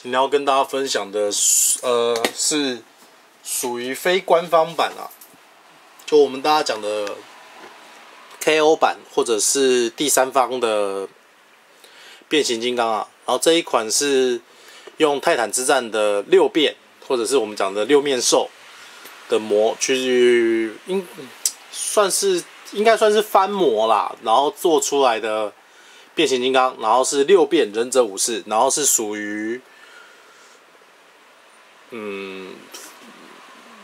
今天要跟大家分享的，呃，是属于非官方版啊，就我们大家讲的 KO 版或者是第三方的变形金刚啊。然后这一款是用泰坦之战的六变，或者是我们讲的六面兽的模去，应算是应该算是翻模啦，然后做出来的变形金刚，然后是六变忍者武士，然后是属于。嗯，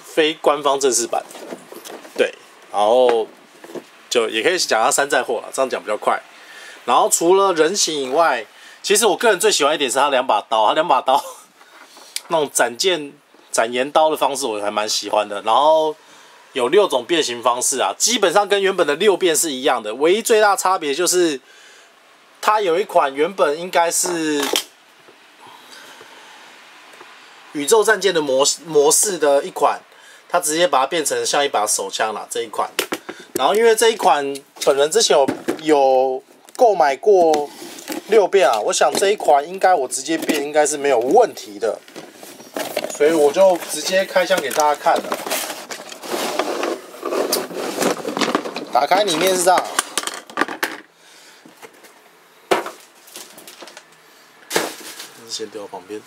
非官方正式版，对，然后就也可以讲它山寨货了，这样讲比较快。然后除了人形以外，其实我个人最喜欢一点是它两把刀，它两把刀那种斩剑、斩岩刀的方式，我还蛮喜欢的。然后有六种变形方式啊，基本上跟原本的六变是一样的，唯一最大差别就是它有一款原本应该是。宇宙战舰的模式模式的一款，它直接把它变成像一把手枪了这一款。然后因为这一款本人之前有有购买过六遍啊，我想这一款应该我直接变应该是没有问题的，所以我就直接开箱给大家看了。打开里面是这样，先丢到旁边。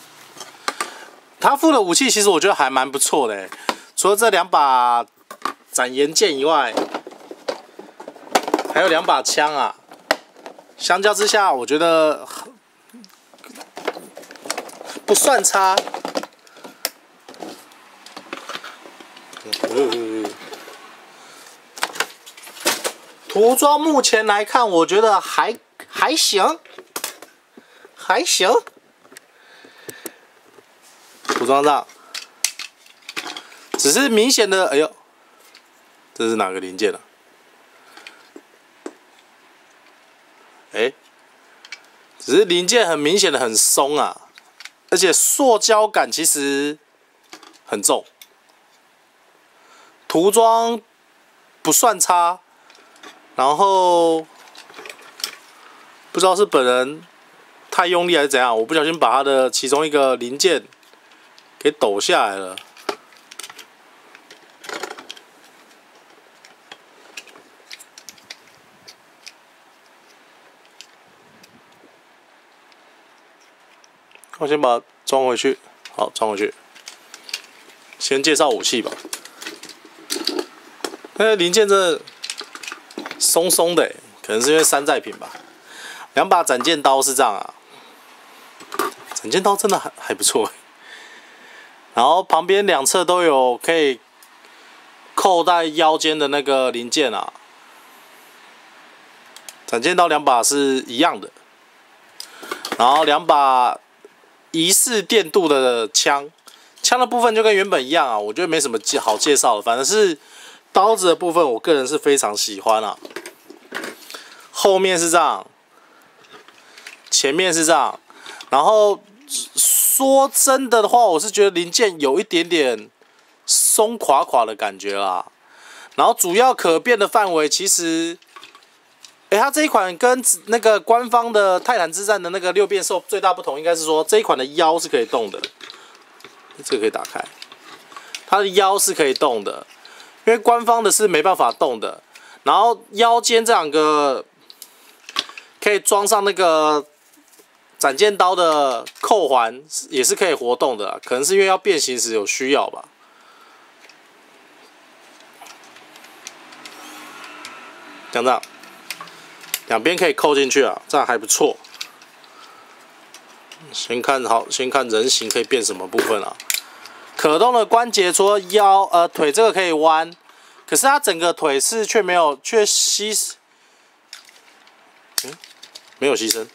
他附的武器其实我觉得还蛮不错的，除了这两把斩岩剑以外，还有两把枪啊。相较之下，我觉得不算差。涂装目前来看，我觉得还还行，还行。装上，只是明显的，哎呦，这是哪个零件啊？哎，只是零件很明显的很松啊，而且塑胶感其实很重。涂装不算差，然后不知道是本人太用力还是怎样，我不小心把它的其中一个零件。给抖下来了。我先把装回去，好，装回去。先介绍武器吧。那零件这松松的，可能是因为山寨品吧。两把斩剑刀是这样啊，斩剑刀真的还还不错。然后旁边两侧都有可以扣在腰间的那个零件啊，斩剑刀两把是一样的，然后两把疑似电镀的枪，枪的部分就跟原本一样啊，我觉得没什么好介绍的，反正是刀子的部分，我个人是非常喜欢啊。后面是这样，前面是这样，然后。说真的的话，我是觉得零件有一点点松垮垮的感觉啦。然后主要可变的范围，其实，哎，它这一款跟那个官方的泰坦之战的那个六变兽最大不同，应该是说这一款的腰是可以动的。这个可以打开，它的腰是可以动的，因为官方的是没办法动的。然后腰间这两个可以装上那个。斩剑刀的扣环也是可以活动的，可能是因为要变形时有需要吧。像这样，两边可以扣进去啊，这样还不错。先看好，先看人形可以变什么部分啊？可动的关节，除了腰、呃腿这个可以弯，可是它整个腿是却没有，却牺，嗯，没有牺牲。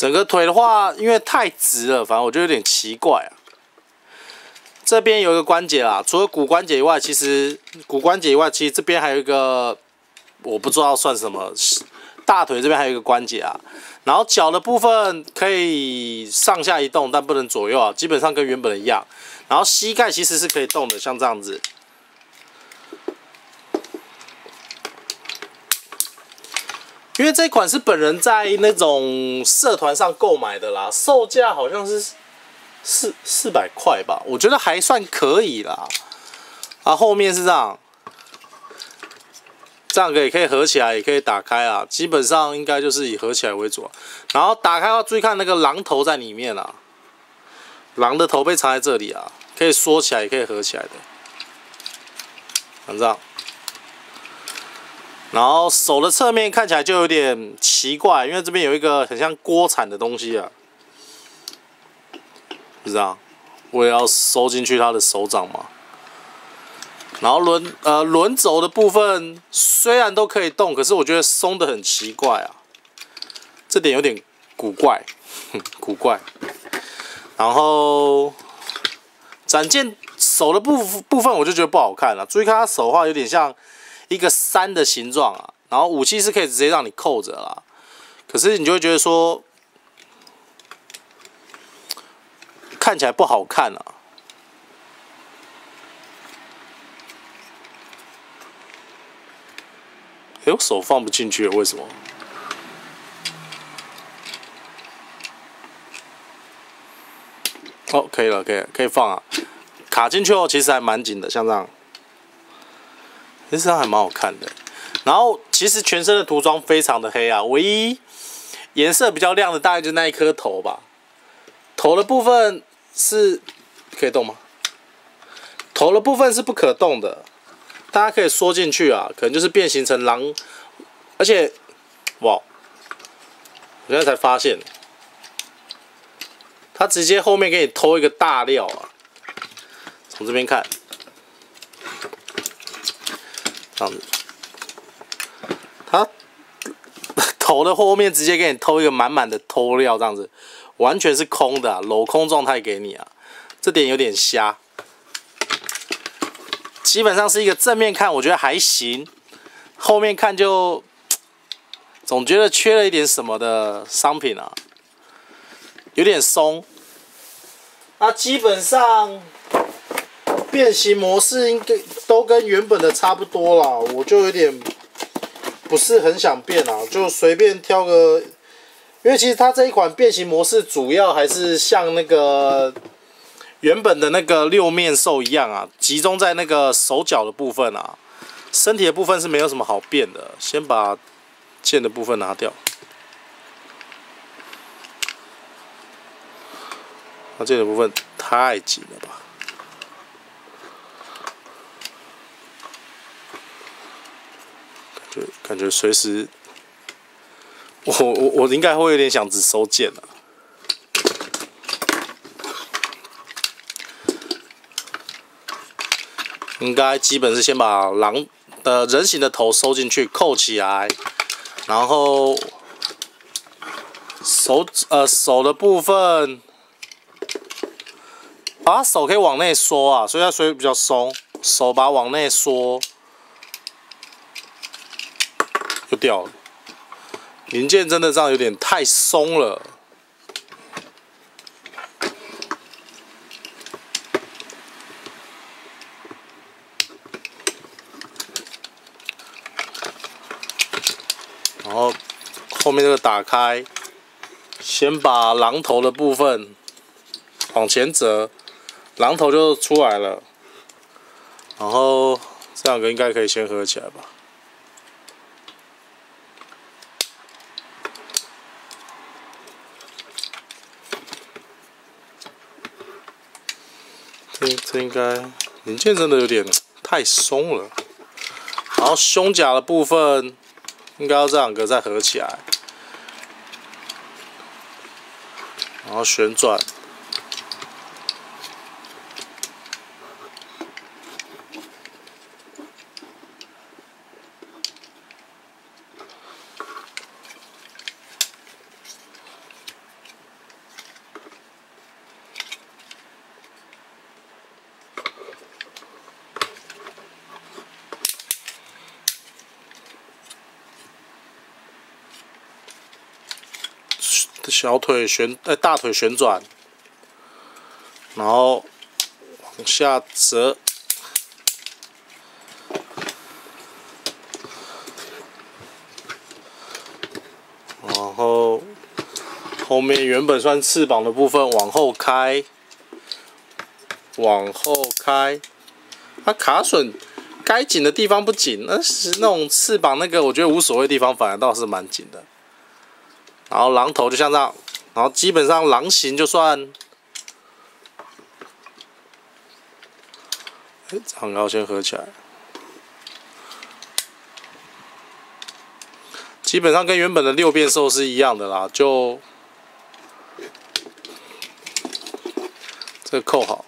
整个腿的话，因为太直了，反正我觉得有点奇怪啊。这边有一个关节啦，除了骨关节以外，其实骨关节以外，其实这边还有一个，我不知道算什么。大腿这边还有一个关节啊，然后脚的部分可以上下移动，但不能左右啊，基本上跟原本的一样。然后膝盖其实是可以动的，像这样子。因为这款是本人在那种社团上购买的啦，售价好像是四四百块吧，我觉得还算可以啦。啊，后面是这样，这样可以可以合起来，也可以打开啊。基本上应该就是以合起来为主。然后打开要注意看那个狼头在里面啊，狼的头被藏在这里啊，可以缩起来，也可以合起来的。这样。然后手的侧面看起来就有点奇怪，因为这边有一个很像锅铲的东西啊，是这样，我也要收进去他的手掌嘛。然后轮呃轮轴的部分虽然都可以动，可是我觉得松的很奇怪啊，这点有点古怪，古怪。然后展件手的部部分我就觉得不好看了，注意看他手的话有点像。一个三的形状啊，然后武器是可以直接让你扣着啦，可是你就会觉得说看起来不好看啊。哎，我手放不进去，为什么？哦，可以了，可以，可以放啊。卡进去后其实还蛮紧的，像这样。其实还蛮好看的，然后其实全身的涂装非常的黑啊，唯一颜色比较亮的大概就那一颗头吧。头的部分是可以动吗？头的部分是不可动的，大家可以缩进去啊，可能就是变形成狼，而且哇，我现在才发现，它直接后面给你偷一个大料啊，从这边看。这样子，他头的后面直接给你偷一个满满的偷料，这样子完全是空的，镂空状态给你啊，这点有点瞎。基本上是一个正面看，我觉得还行，后面看就总觉得缺了一点什么的商品啊，有点松。那基本上。变形模式应该都跟原本的差不多啦，我就有点不是很想变啊，就随便挑个，因为其实它这一款变形模式主要还是像那个原本的那个六面兽一样啊，集中在那个手脚的部分啊，身体的部分是没有什么好变的。先把剑的部分拿掉，那剑的部分太紧了吧。就感觉随时，我我我应该会有点想只收剑了。应该基本是先把狼的人形的头收进去，扣起来，然后手呃手的部分，把手可以往内缩啊，所以它所以比较松，手把往内缩。就掉了，零件真的这样有点太松了。然后后面这个打开，先把榔头的部分往前折，榔头就出来了。然后这两个应该可以先合起来吧。这这应该零件真的有点太松了，然后胸甲的部分应该要这两个再合起来，然后旋转。小腿旋，呃，大腿旋转，然后往下折，然后后面原本算翅膀的部分往后开，往后开，它卡榫该紧的地方不紧，那是那种翅膀那个我觉得无所谓地方反而倒是蛮紧的。然后榔头就像这样，然后基本上榔形就算，长高先合起来，基本上跟原本的六变兽是一样的啦，就这个扣好，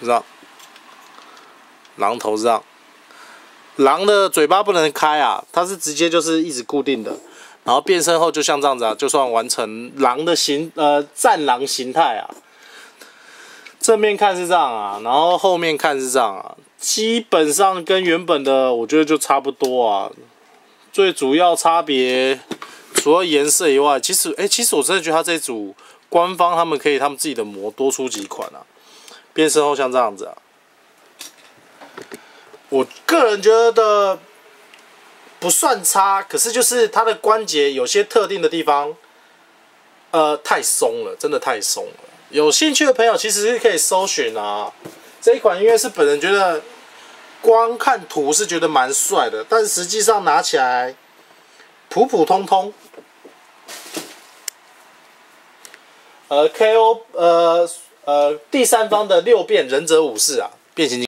这样，榔头这样。狼的嘴巴不能开啊，它是直接就是一直固定的，然后变身后就像这样子啊，就算完成狼的形呃战狼形态啊。正面看是这样啊，然后后面看是这样啊，基本上跟原本的我觉得就差不多啊。最主要差别除了颜色以外，其实哎，其实我真的觉得它这组官方他们可以他们自己的膜多出几款啊，变身后像这样子啊。我个人觉得不算差，可是就是它的关节有些特定的地方，呃，太松了，真的太松了。有兴趣的朋友其实是可以搜寻啊，这一款因为是本人觉得光看图是觉得蛮帅的，但实际上拿起来普普通通。呃，KO，呃呃，第三方的六变忍者武士啊，变形金。